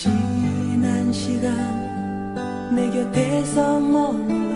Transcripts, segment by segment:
지난 시간 내 곁에서 머물러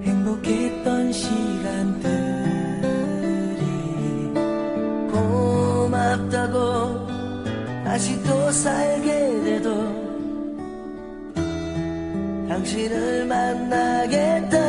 행복했던 시간들이 고맙다고 다시 또 살게 돼도 당신을 만나겠다.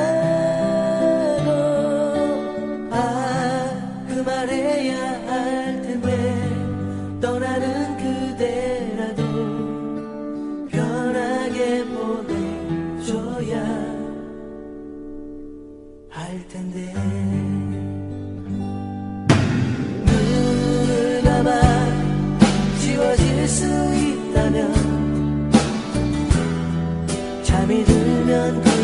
ơn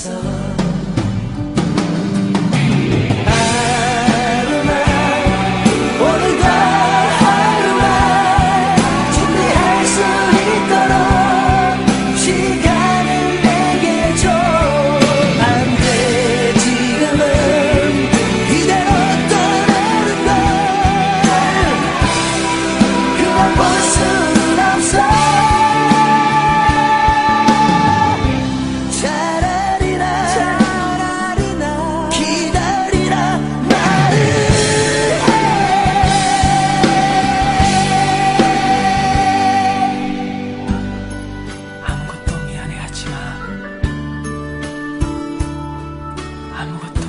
soul. amoureux.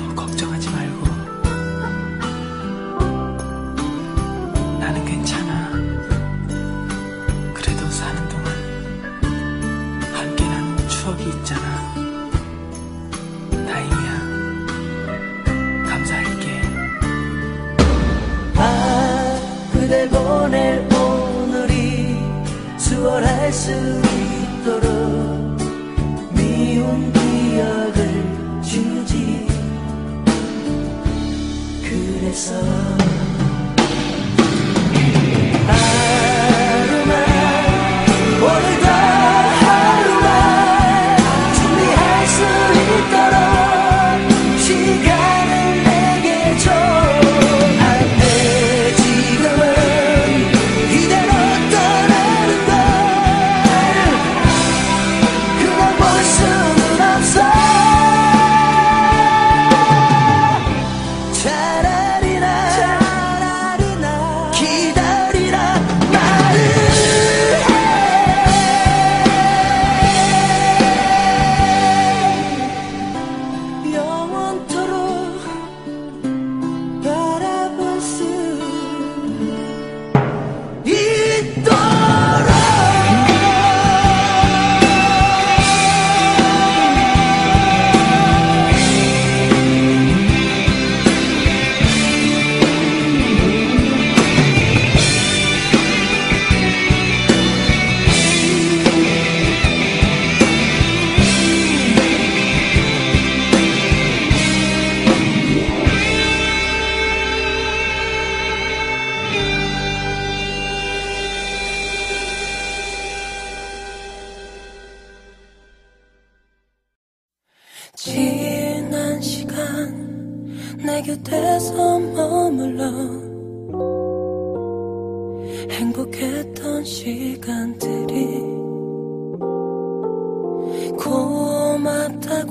고맙다,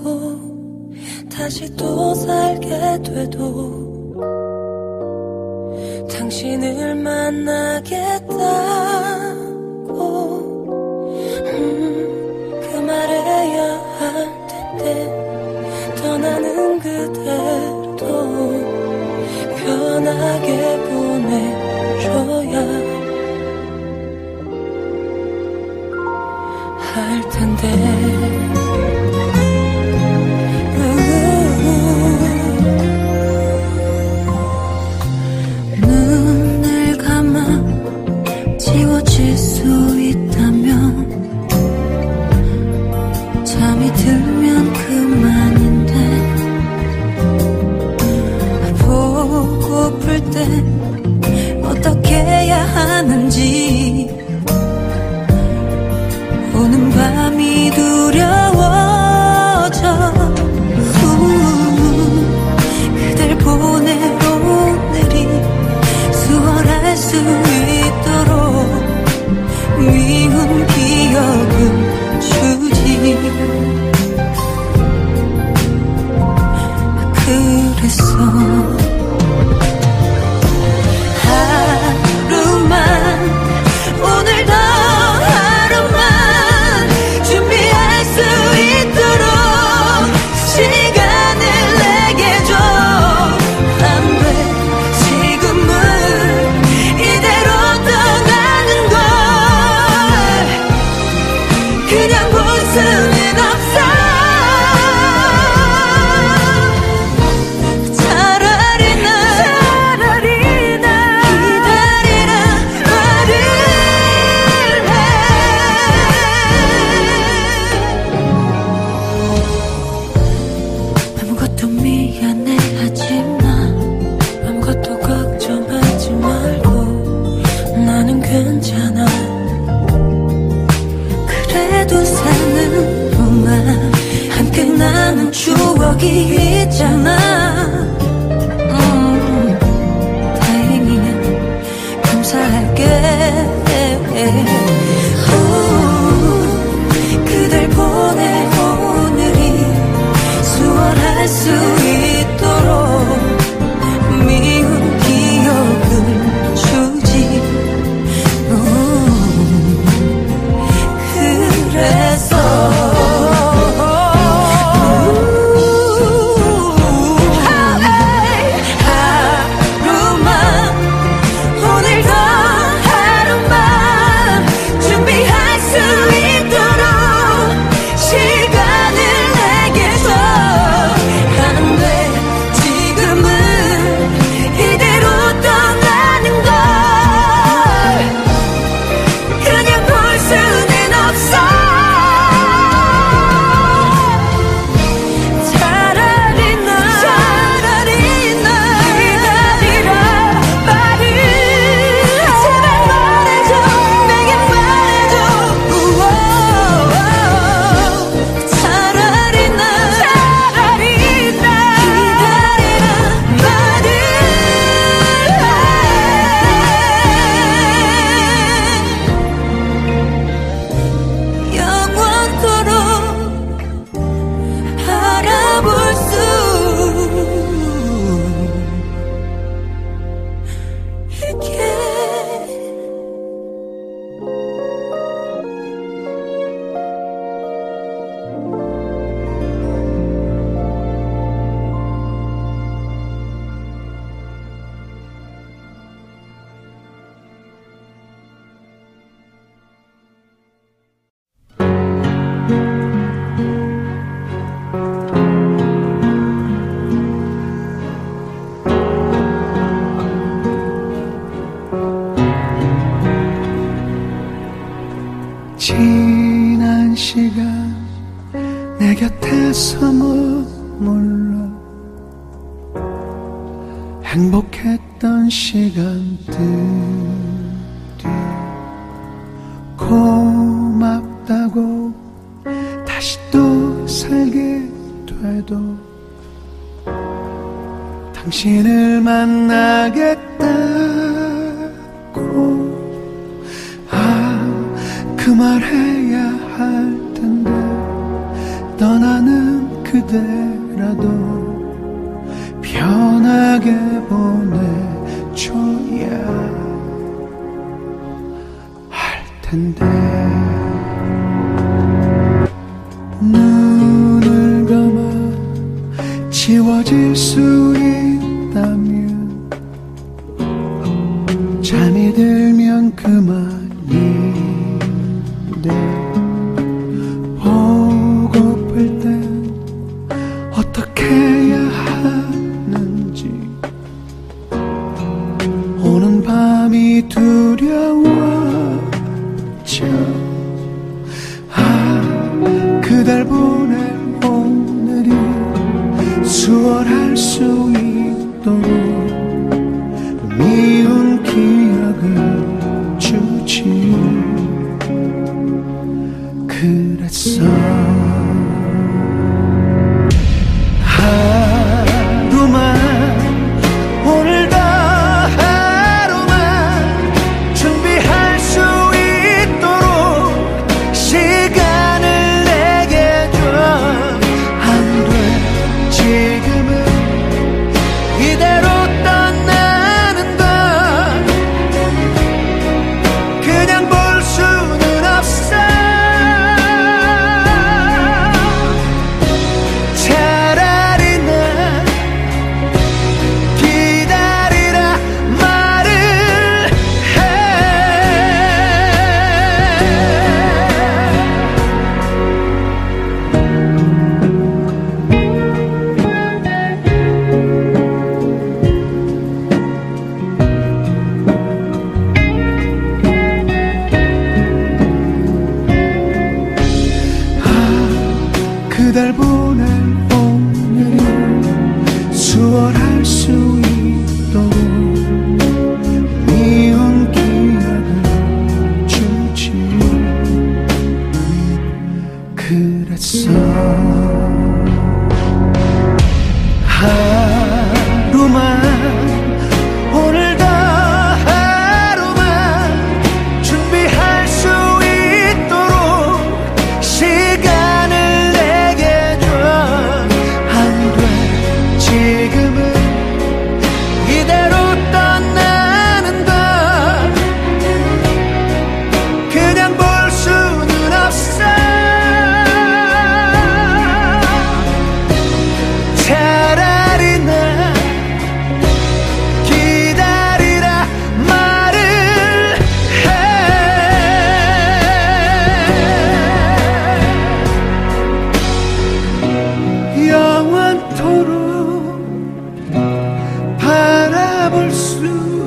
다시 또 살게 돼도 당신을 만나겠다고. 음, 그 말해야 할 텐데 떠나는 그대도 변하게 고맙다고 다시 또 살게 돼도 당신을 만나겠다고. 아그 말해야 할 텐데 떠나는 그대라도 편하게 보내. 텐데. 눈을 감아 지워질 수 있다면 잠이 들면 그만인데. 보고플 땐 어떻게 해야 could at some 그랬어. 하 pebbles flew